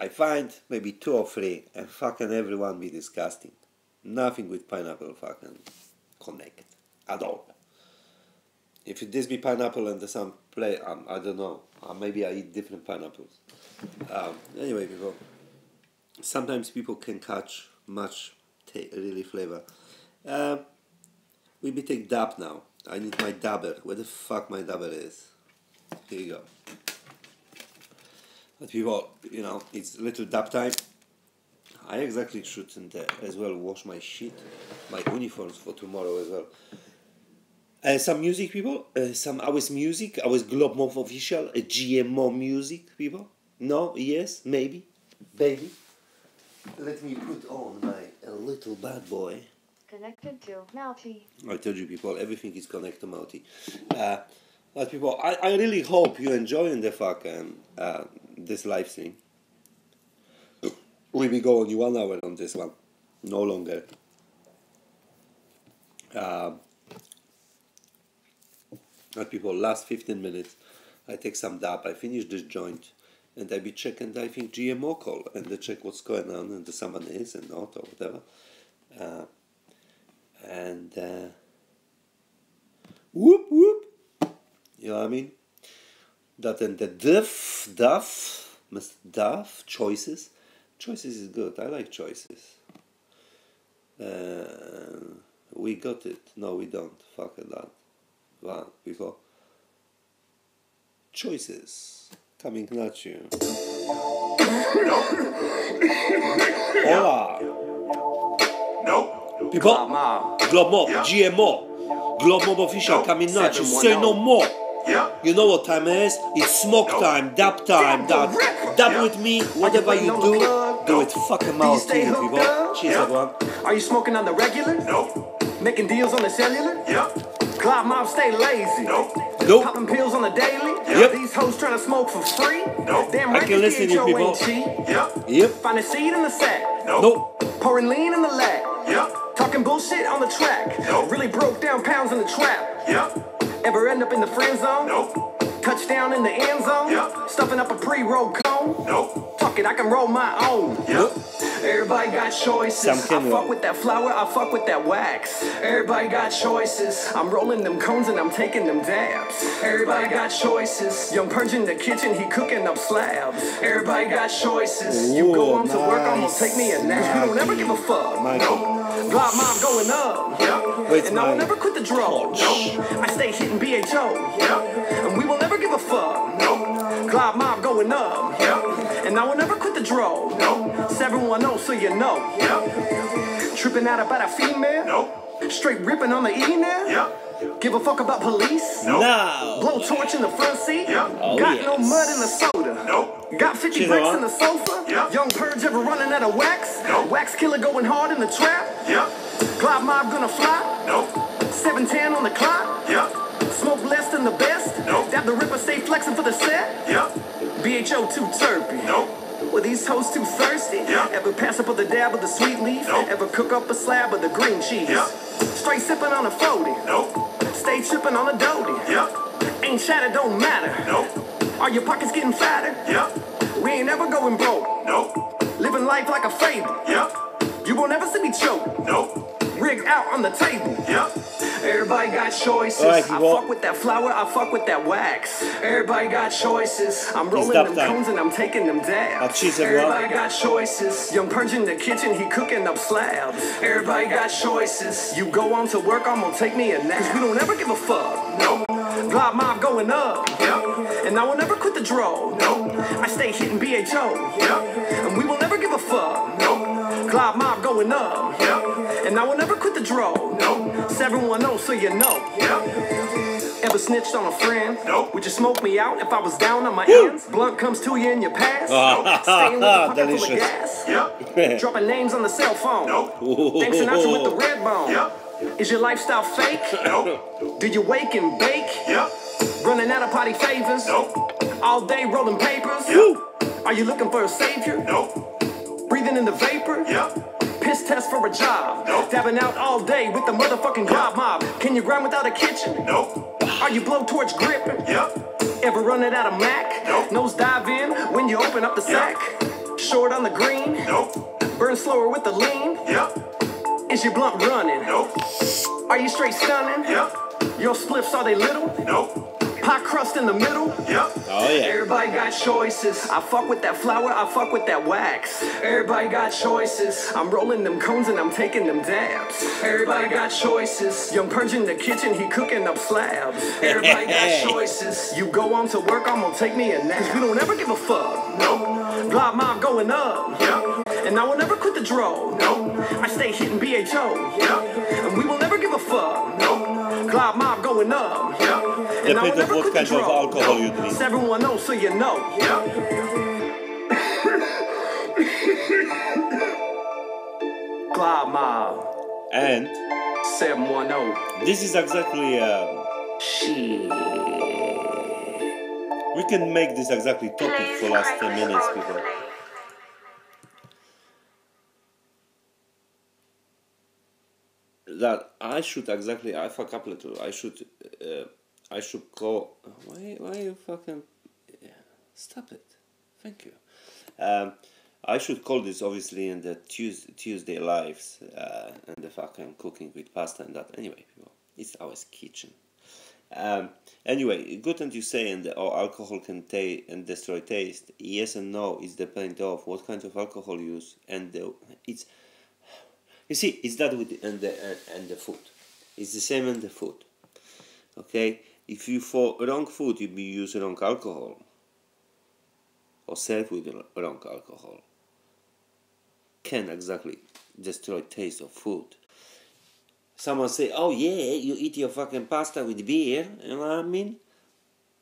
I find maybe two or three and fucking everyone be disgusting. Nothing with pineapple fucking connect at all. If this be pineapple and some play, um, I don't know. Uh, maybe I eat different pineapples. Um, anyway, people. Sometimes people can catch much really flavor. Uh, we be take dab now. I need my dabber. Where the fuck my dabber is? Here you go. But people, you know, it's a little dab time. I exactly should uh, as well wash my shit, my uniforms for tomorrow as well. Uh, some music people, uh, some our music, our Globmob official, uh, GMO music people. No, yes, maybe, baby. Let me put on my little bad boy. Connected to Mouty. I told you people, everything is connected to Mouty. Uh, but people, I, I really hope you're enjoying the fucking uh, this live stream. We will go only one hour on this one, no longer. Uh, but people, last 15 minutes, I take some dab, I finish this joint, and I be checking, I think, GMO call, and they check what's going on, and the someone is and not, or whatever. Uh, and uh, whoop whoop, you know what I mean? That and the diff, duff, must duff, choices. Choices is good, I like choices. Uh, we got it. No, we don't. Fuck that. Wow, before. Choices coming at you. *coughs* Hola. Nope. People, Mob. Globmob, Yeah. GMO, Globmob official coming at you. Say no more. Yeah. You know what time it is? It's smoke No. time, dab time, dab. Dab Yeah. with me, whatever you do, do it fucking mouth to you, people. up? Cheers, Yeah. everyone. Are you smoking on the regular? Nope. Making deals on the cellular? Yeah. Cloud mob stay lazy. Nope. Nope. Popping pills on the daily? Yep. These hoes trying to smoke for free? Nope. Damn I can listen to people. Yeah. Yep. Find a seed in the sack. Nope. Nope. Pouring lean in the lag. Yep. Talking bullshit on the track. Nope. Really broke down pounds in the trap. Yeah. Ever end up in the friend zone? Nope. Touchdown in the end zone? Yeah. Stuffing up a pre-roll cone? Nope. Fuck it, I can roll my own. Yeah. Everybody got choices. I Kenwell. fuck with that flour, I fuck with that wax. Everybody got choices. I'm rolling them cones and I'm taking them dabs. Everybody got choices. Young Purge in the kitchen, he cooking up slabs. Everybody got choices. You go Ooh, on to work, I'm gonna take me a nap. We don't ever give a fuck. Michael. Glob mob going up. Yeah. Wait, And I will never quit the draw. I stay hitting BHO. Yeah. And we will never give a fuck. Nope. Glob mob going up. Yeah. And I will never quit the draw. Nope. 710, so you know. Yeah. Tripping out about a female. Nope. Straight ripping on the E now. Yeah. Give a fuck about police. Nope. Now. Blow torch in the front seat. Yeah. Oh, Got no mud in the soda. Nope. Got 50 Cheers, bricks in the sofa. Yeah. Young purge ever running out of wax. No. Wax killer going hard in the trap. Yeah. Glob mob gonna fly. Nope. 710 on the clock. Yeah. Smoke less than the best. Nope. Dab the ripper, stay flexing for the set. Yeah. BHO too terpy. Nope. Were these hoes too thirsty? Yeah. Ever pass up with a dab of the sweet leaf? Nope. Ever cook up a slab of the green cheese? Yeah. Straight sipping on a 40. Nope. Stay tripping on a doty. Yeah. Ain't shattered, don't matter. Nope. Are your pockets getting fatter? Yeah. We ain't ever going broke. Nope. Living life like a fable. Yeah. You won't ever see me choke. Nope. Rigged out on the table. Yeah. Everybody got choices. All right, I people. fuck with that flour, I fuck with that wax. Everybody got choices. I'm rolling them time. cones and I'm taking them dabs. Cheers, everyone. Everybody got choices. Young Purge in the kitchen, he cooking up slabs. Everybody got choices. You go on to work, I'm gonna take me a nap. Cause we don't ever give a fuck. Nope. Glob mob going up. Yeah. And I will never quit the draw. Nope. I stay hitting BHO. Yeah. And we will never give a fuck. Nope. Glob mob going up. Yeah. And And I will never quit the draw. No. 710, so you know. Ever snitched on a friend? Nope. Would you smoke me out if I was down on my ends? Blunt comes to you in your past? Ah, Staying with a pocket full of Delicious. gas? Yep. *laughs* Dropping names on the cell phone? Nope. Thanks for Sinatra with the red bone? Yep. Is your lifestyle fake? Nope. Do you wake and bake? Yep. Running out of potty favors? Nope. All day rolling papers? Yep. Are you looking for a savior? Nope. Breathing in the vapor? Yep. Piss test for a job. Nope. Dabbing out all day with the motherfucking job mob. Can you grind without a kitchen? Nope. Are you blowtorch gripping? Yep. Ever running out of Mac? Nope. Nose dive in when you open up the sack. Short on the green? Nope. Burn slower with the lean? Yep. Is your blunt running? Nope. Are you straight stunning? Yep. Your spliffs are they little? Nope. Pie crust in the middle? Yep. Oh yeah. Everybody got choices. I fuck with that flour, I fuck with that wax. Everybody got choices. I'm rolling them cones and I'm taking them dabs. Everybody got choices. Young Purge in the kitchen, he cooking up slabs. Everybody *laughs* got choices. You go on to work, I'm gonna take me a nap. Cause we don't ever give a fuck. Nope. Glob mob going up. Yep. And I will never quit the draw. Nope. I stay hitting BHO. Yep. And we will never give a fuck. Nope. Glob mob going up. Yep. And I will Depends on never what quit the kind of draw. alcohol you drink. 710, so you know. Yep. Glob mob. And 710. this is exactly. Um, Shit. we can make this exactly topic for last 10 minutes, people. That I should exactly. I fuck up a little. I should. Uh, I should call. Why? Why you fucking? Yeah, stop it. Thank you. Um, I should call this obviously in the Tuesday, Tuesday lives uh, and the fucking cooking with pasta and that. Anyway, people, it's our kitchen. Um, anyway, good and you say and oh, alcohol can ta- and destroy taste. Yes and no. It's depend of what kind of alcohol you use and the, it's. You see, it's that with and the and, and the food. It's the same in the food. Okay, if you for wrong food, you be use wrong alcohol or serve with wrong alcohol can exactly destroy taste of food. Someone say, "Oh yeah, you eat your fucking pasta with beer." You know what I mean?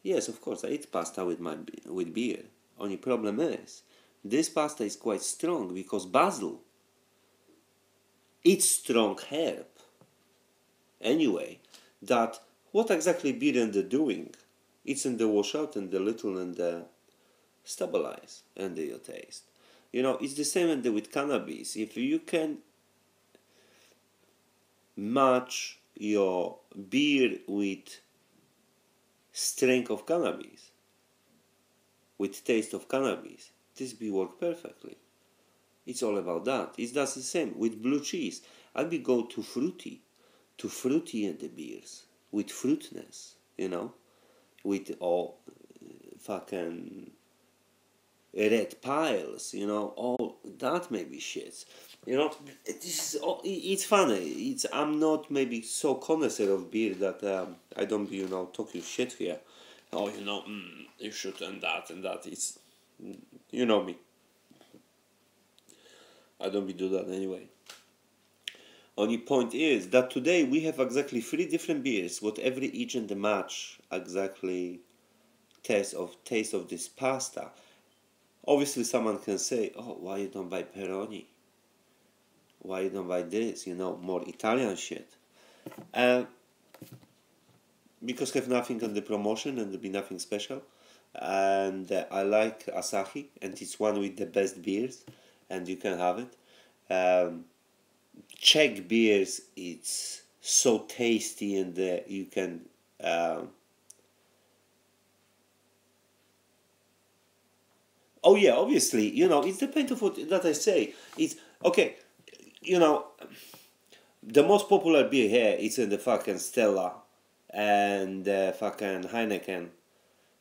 Yes, of course, I eat pasta with my with beer. Only problem is, this pasta is quite strong because basil. It's strong herb. Anyway, that what exactly beer and the doing? It's in the washout and the little and the stabilize and the taste. You know, it's the same and the, with cannabis. If you can match your beer with strength of cannabis, with taste of cannabis, this be work perfectly. It's all about that. It's that's the same with blue cheese. I be go to fruity, to fruity and the beers with fruitness. You know, with all uh, fucking red piles, you know, all that maybe shits. You know, this is all, it's funny. It's I'm not maybe so connoisseur of beer that um, I don't be you know talking shit here. Oh, you know, mm, you should and that and that. It's you know me. I don't be do that anyway. Only point is that today we have exactly three different beers, what every each in the match exactly taste of taste of this pasta. Obviously, someone can say, "Oh, why you don't buy Peroni? Why you don't buy this? You know, more Italian shit." Uh, because have nothing on the promotion and be nothing special, and uh, I like Asahi, and it's one with the best beers, and you can have it. Um, Czech beers, it's so tasty, and uh, you can. Um, Oh yeah, obviously, you know, it depends of what that I say. It's okay, you know, the most popular beer here is in the fucking Stella and the fucking Heineken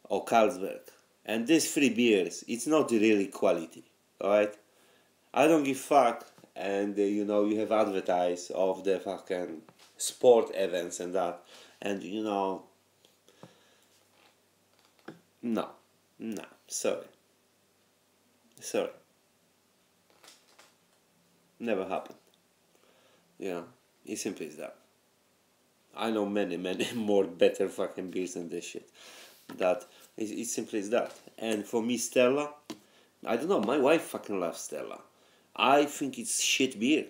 or Carlsberg. And these three beers, it's not really quality, alright? I don't give fuck, and uh, you know, you have advertise of the fucking sport events and that, and you know, no, no, sorry. Sorry. Never happened. Yeah, it's simple as that. I know many, many *laughs* more better fucking beers than this shit. That it's, it's simple as that. And for me, Stella, I don't know. My wife fucking loves Stella. I think it's shit beer.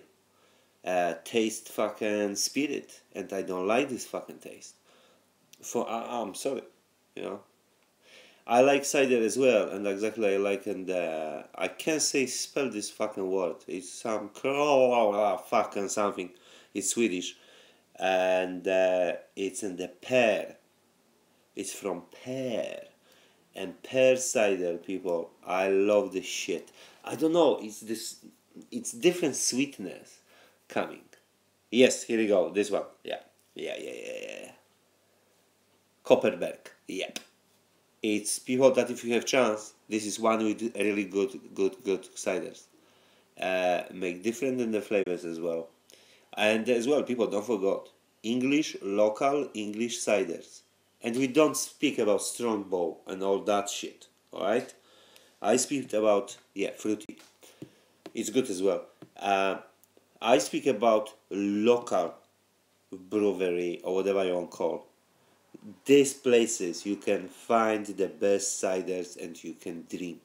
Uh, taste fucking spirit, and I don't like this fucking taste. For I, I'm sorry, you know. I like cider as well, and exactly I like and uh, I can't say spell this fucking word. It's some *laughs* fucking something. It's Swedish, and uh, it's in the pear. It's from pear, and pear cider people. I love this shit. I don't know. It's this. It's different sweetness coming. Yes, here we go. This one. Yeah, yeah, yeah, yeah, yeah. Kopparberg. Yep it's people that if you have chance, this is one with really good, good, good ciders. Uh, make different in the flavors as well, and as well, people don't forget English local English ciders, and we don't speak about Strongbow and all that shit. All right, I speak about yeah fruity. It's good as well. Uh, I speak about local brewery or whatever you want to call these places you can find the best ciders and you can drink.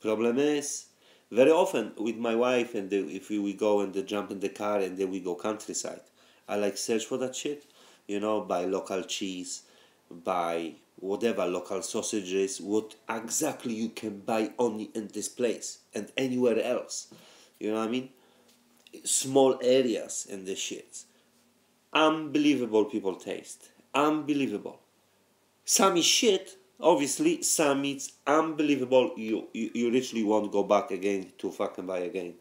Problem is, very often with my wife and the, if we, we go and jump in the car and then we go countryside, I like search for that shit, you know, buy local cheese, buy whatever local sausages, what exactly you can buy only in this place and anywhere else. You know what I mean? Small areas and the shits. Unbelievable people taste unbelievable. Some is shit, obviously, some is unbelievable. You, you, you literally won't go back again to fucking buy again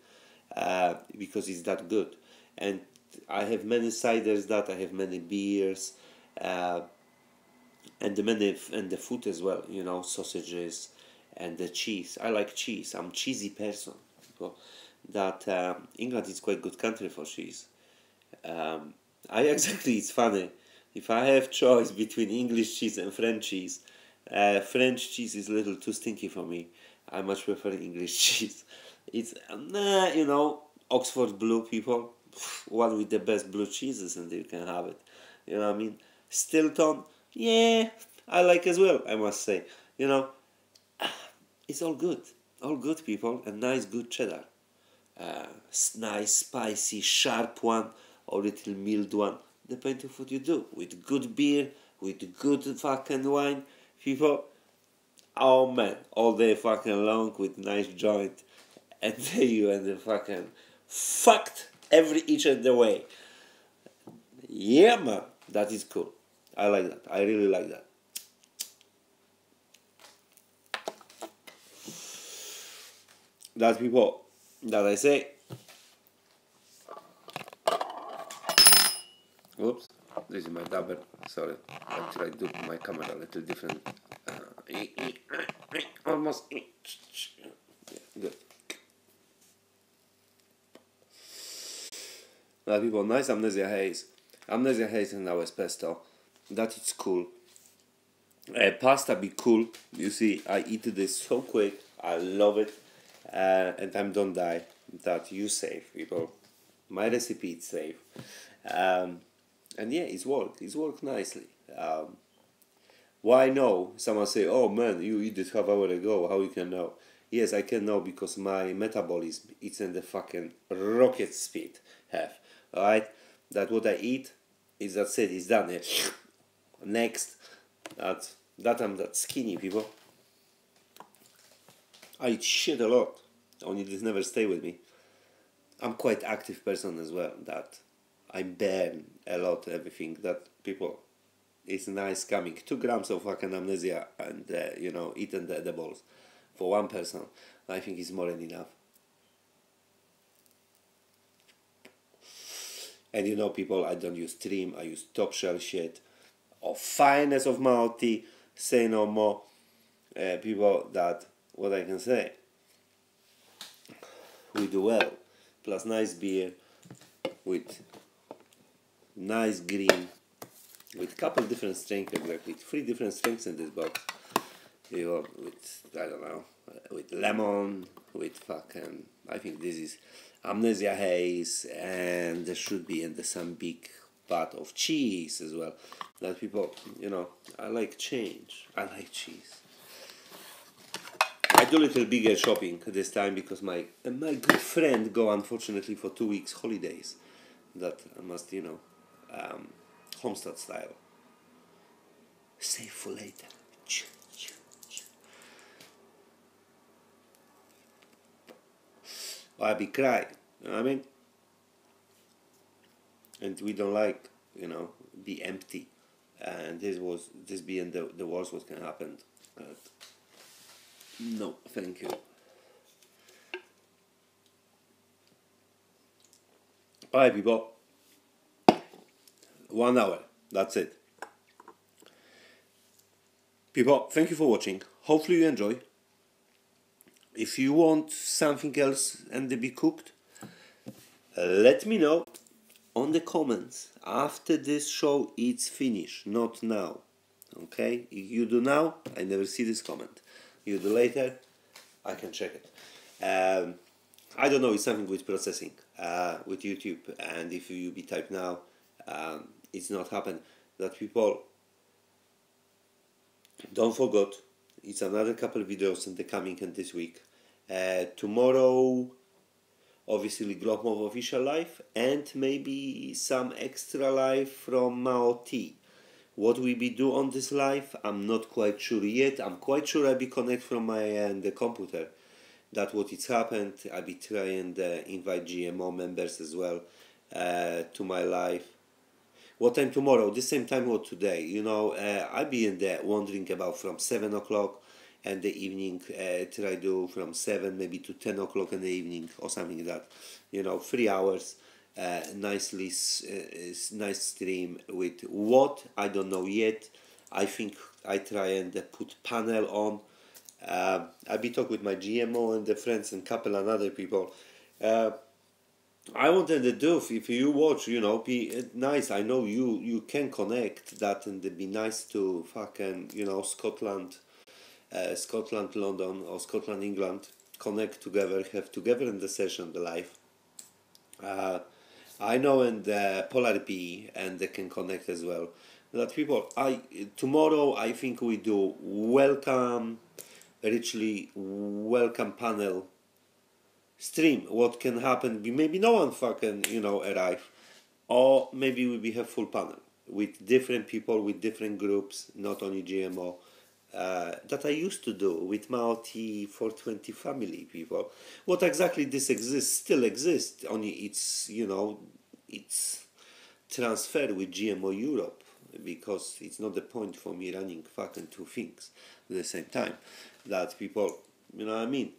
uh, because it's that good. And I have many ciders that I have many beers uh, and the many and the food as well, you know, sausages and the cheese. I like cheese. I'm cheesy person. So that uh, England is quite good country for cheese. Um, I *laughs* exactly, it's funny if I have choice between English cheese and French cheese, uh, French cheese is a little too stinky for me. I much prefer *laughs* English cheese. It's nah, you know, Oxford blue people, one with the best blue cheeses, and you can have it. You know what I mean? Stilton, yeah, I like as well. I must say, you know, *sighs* it's all good, all good people, and nice good cheddar. Uh, nice spicy sharp one or little mild one depends on what you do. With good beer, with good fucking wine, people, oh man, all day fucking long with nice joint, and *laughs* there you and the fucking fucked every each and the way. Yeah, man, that is cool. I like that. I really like that. That people that I say Oops, this is my dabber. Sorry, actually I do my camera a little different. Uh, almost. Yeah, good. Now, people, nice amnesia haze. Amnesia haze and now pesto. That is cool. Uh, pasta be cool. You see, I eat this so quick. I love it. Uh, and I'm don't die. That you save, people. My recipe is safe. Um, and yeah, it's worked. It's worked nicely. Um, why no? Someone say, "Oh man, you eat this half hour ago. How you can know?" Yes, I can know because my metabolism it's in the fucking rocket speed. Have alright. That what I eat is that's it. It's done. Next, that that I'm that skinny people. I eat shit a lot. Only this never stay with me. I'm quite active person as well. That I burn a lot everything that people it's nice coming two grams of fucking amnesia and uh, you know eating the edibles for one person I think is more than enough and you know people I don't use stream I use top shell shit of finest of multi say no more uh, people that what I can say we do well plus nice beer with nice green with couple different strengths exactly three different strengths in this box you know with I don't know uh, with lemon, with fucking. I think this is amnesia haze, and there should be and the some big part of cheese as well. That people, you know, I like change. I like cheese. I do a little bigger shopping this time because my my good friend go unfortunately for two weeks holidays. That must you know, um, homestead style. Save for later. Ch- ch- ch. I be crying. You know what I mean? And we don't like, you know, be empty. And this was this being the the worst what can happen. But no, thank you. Alright people. One hour. That's it. People, thank you for watching. Hopefully you enjoy. If you want something else and to be cooked, let me know on the comments after this show it's finished, not now. Okay? If you do now, I never see this comment. You do later, I can check it. Um, I don't know, it's something with processing uh, with YouTube, and if you be type now, um, it's not happen. That people don't forget, it's another couple videos in the coming and this week. Uh, tomorrow, obviously Glob mob official live and maybe some extra live from Mao T. What we be do on this live, I'm not quite sure yet. I'm quite sure I be connect from my end the computer. That what it's happened. I be trying to invite GMO members as well uh, to my live. What time tomorrow? The same time what today? You know, uh, I be in there wondering about from seven o'clock and the evening uh, try do from 7 maybe to 10 o'clock in the evening or something like that. You know three hours uh, nicely uh, nice stream with what? I don't know yet. I think i try and uh, put panel on. Uh, i be talk with my gmo and the friends and couple and other people. Uh, I wanted to do if, you watch, you know, be nice. I know you you can connect that and be nice to fucking you know Scotland, uh, Scotland, London or Scotland, England connect together, have together in the session the live. Uh, I know and the Polar B and they can connect as well. That people, I tomorrow I think we do welcome, richly welcome panel stream what can happen be maybe no one fucking you know arrive or maybe we be have full panel with different people with different groups not only gmo uh, that i used to do with mao t 420 family people what exactly this exists still exists only it's you know it's transfer with gmo europe because it's not the point for me running fucking two things at the same time that people you know what i mean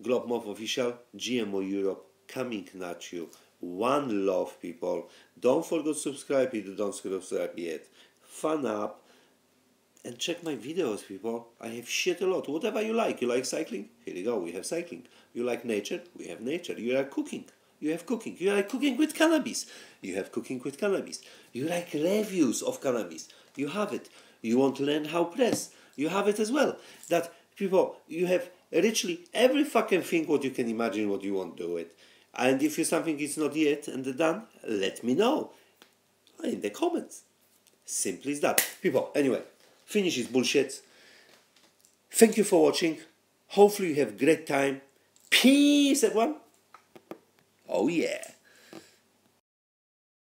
Glob mob official, GMO Europe coming at you. One love, people. Don't forget to subscribe if you don't subscribe yet. Fun up and check my videos, people. I have shit a lot. Whatever you like. You like cycling? Here you go. We have cycling. You like nature? We have nature. You like cooking? You have cooking. You like cooking with cannabis? You have cooking with cannabis. You like reviews of cannabis? You have it. You want to learn how press? You have it as well. That people, you have richly every fucking thing what you can imagine what you want to do it. And if you something is not yet and done, let me know in the comments. Simple as that. People, anyway, finish his bullshit. Thank you for watching. Hopefully you have great time. Peace, everyone. Oh yeah.